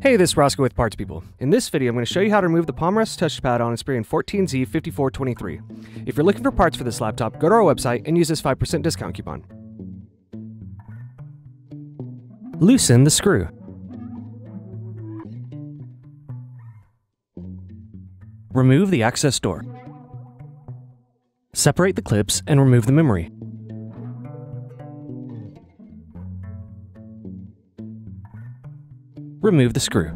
Hey, this is Roscoe with Parts People. In this video, I'm going to show you how to remove the Palm Rest touchpad on Inspiron 14Z5423. If you're looking for parts for this laptop, go to our website and use this 5% discount coupon. Loosen the screw. Remove the access door. Separate the clips and remove the memory. Remove the screw.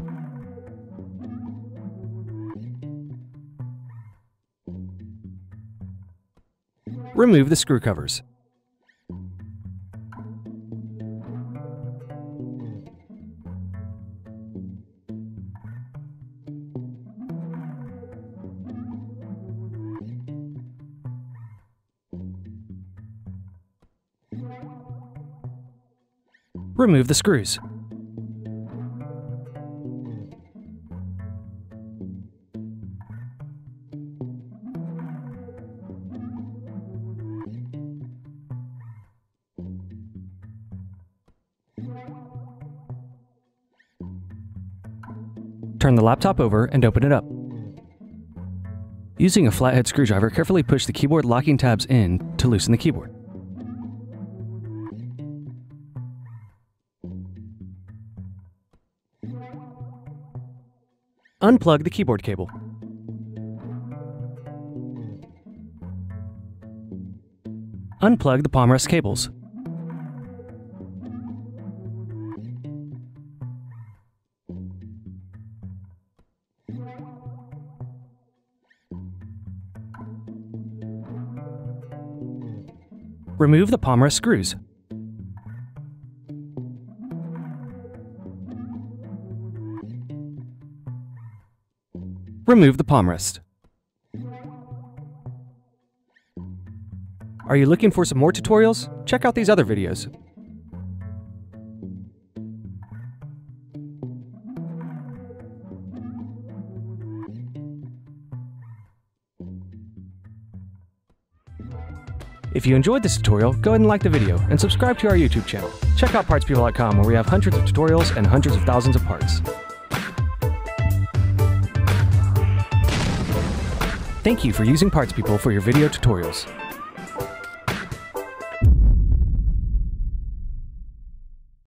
Remove the screw covers. Remove the screws. Turn the laptop over and open it up. Using a flathead screwdriver, carefully push the keyboard locking tabs in to loosen the keyboard. Unplug the keyboard cable. Unplug the palm rest cables. Remove the palm rest screws. Remove the palm rest. Are you looking for some more tutorials? Check out these other videos. If you enjoyed this tutorial, go ahead and like the video and subscribe to our YouTube channel. Check out partspeople.com where we have hundreds of tutorials and hundreds of thousands of parts. Thank you for using Parts People for your video tutorials.